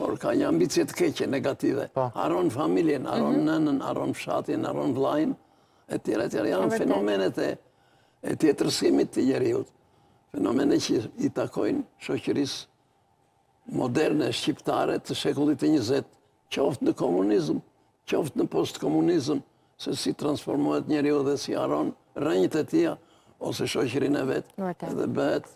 Por ka një ambicje të keqe, negative. Po. Harron familjen, harron mhm. nënën, harron fshatin, harron vëllanë, e tjera, e tjera. Janë fenomenet e, e tjetërsimit të njeriut. Fenomene që i takojnë shoqërisë moderne, shqiptare, të shekullit të njëzet, qoftë në komunizëm, qoftë në post-komunizëm, se si transformohet njeriu dhe si harron rrënjët e tija, ose shoqërinë e vet, dhe bëhet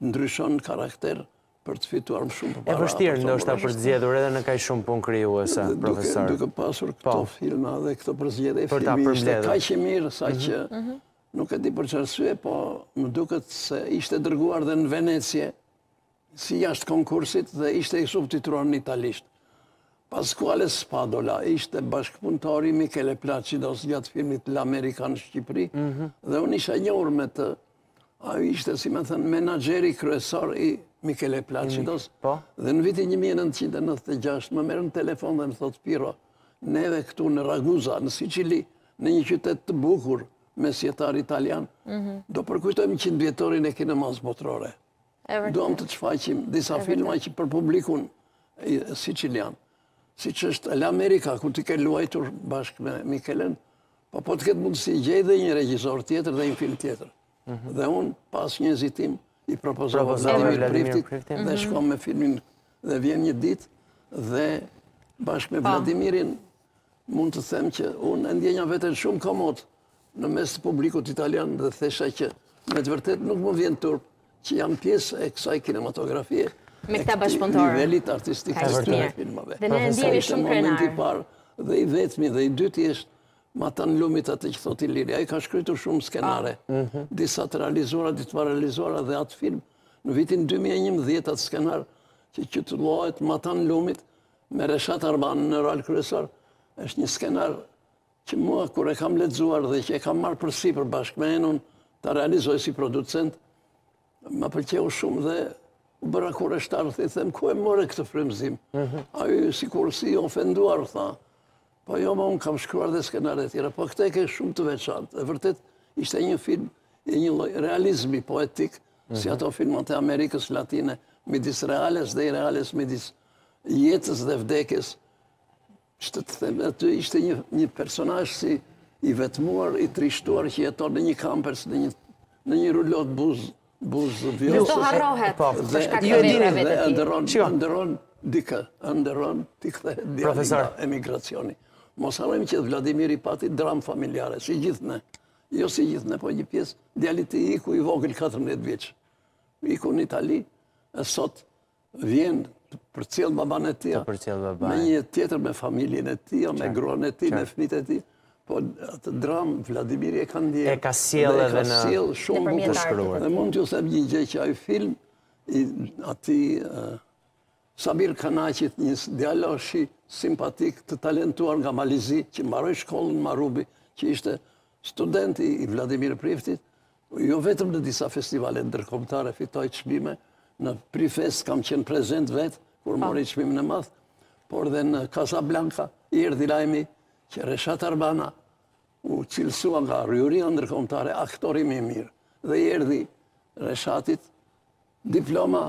ndryshon karakter për të fituar më shumë për para. E vështirë ndoshta për të zgjedhur edhe në kaq shumë punë krijuese, profesor. Duke pasur po. këto filma dhe këto përzgjedhje, filmi ishte kaq i mirë, sa mhm. që mhm. nuk e di për ç'arsye, po më duket se ishte dërguar dhe në Venecia, si jashtë konkursit dhe ishte i subtitruar në italisht. Pasquale Spadola ishte bashkëpunëtor i Michele Placidos gjatë filmit Lamerica në Shqipëri mhm. dhe unë isha njohur me të. Ai ishte, si me thënë, menaxheri kryesor i Michele Placidos. Po. Dhe në vitin 1996 më merr në telefon dhe më thotë Piro, neve këtu në Raguza, në Sicili, në një qytet të bukur, mesjetar italian, mhm. do përkujtojmë qindvjetorin e kinemas botërore. Duam të të shfaqim disa filma që për publikun sicilian, siç është Lamerica, ku ti ke luajtur bashkë me Mikelen, po po të ketë mundësi gjej dhe një regjizor tjetër dhe një film tjetër. Mhm. Dhe unë pas një hezitimi i propozova Vladimir Priftit dhe mhm. shkojmë me filmin Dhe vjen një ditë dhe bashkë me Vladimirin Mund të them që unë e ndieja veten shumë komod në mes të publikut italian dhe thesha që me të vërtetë nuk më vjen turp që jam pjesë e kësaj kinematografie me këta bashkëpunëtorë, nivelit artistik të këtyre filmave. Dhe ne ndihemi shumë krenarë. Momenti i parë dhe i vetmi dhe i dyti është Matanë lumit atë që thotë Iliri. Ai ka shkruar shumë skenare. Ah, mhm. Disa të realizuara, disa të parealizuara dhe atë film në vitin 2011 atë skenar që titullohet Matanë lumit Me Reshat Arbanën në rol kryesor, është një skenar që mua kur e kam lexuar dhe që e kam marrë përsipër bashkë me Enon ta realizoj si producent, më pëlqeu shumë dhe u bëra kureshtar, dhe i them, ku e more këtë frymëzim? Mhm. Ai u sikur si i ofenduar, tha, po jo ma, unë kam shkruar dhe skenarë të tjerë, po këtë e ke shumë të veçantë, dhe vërtet ishte një film e një lloj realizmi poetik, si mhm. ato filmat e Amerikës Latine, midis reales dhe ireales midis jetës dhe vdekjes, si të them, aty ishte një një personazh si i vetmuar, i trishtuar që jeton në një kampers në një në një rulotë buzë buzë Vjosës. Nuk do harrohet. Po, dhe ju e dini vetë. Ëndërron, ëndërron dikë, ëndërron t'i kthehet djali prej emigracioni. Mos harrojmë që Vladimiri pati dramë familjare, si gjithë ne. Jo si gjithë ne, po një pjesë. Djali i iku i vogël 14 vjeç. Iku në Itali, e sot vjen të përcjell baban e tij. Me një tjetër me familjen e tij, me gruan e tij, me fëmijët e tij. Po atë dramë Vladimiri e ka ndjerë. E ka sjell edhe në... E ka sjell shumë bukur shkruar. Dhe mund t'ju them një gjë që ai film i atij Sabir Kanaqit, një djaloshi simpatik të talentuar nga Maliqi, që mbaroi shkollën Marubi, që ishte studenti i Vladimir Priftit, Jo vetëm në disa festivale ndërkombëtare fitoi çmime, në PriFest kam qenë prezent vetë, kur, po, mori çmimin e madh, por dhe në Casablanca, i erdhi lajmi që Reshat Arbana u cilësua nga juria ndërkombëtare aktori më i mirë dhe i erdhi Reshatit Diploma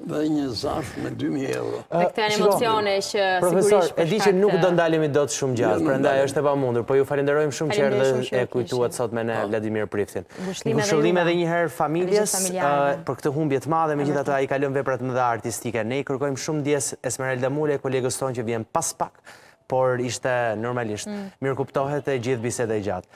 dhe një zarf me 2000 euro. Dhe këto janë emocione që sigurisht për shkak të... Profesor, e di që nuk do ndalemi dot shumë gjatë, prandaj është e pamundur, po ju falenderojmë shumë që erdhët dhe e kujtuat sot me ne, po, Vladimir Priftin. Ngushëllime edhe njëherë familjes për këtë humbje të madhe, megjithatë ai ka lënë vepra të mëdha artistike. Ne i kërkojmë shumë ndjesë Esmeralda Mulës, koleges tonë që vjen pas pak, por ishte normalisht. Mm. Mirëkuptohet e gjithë biseda e gjatë.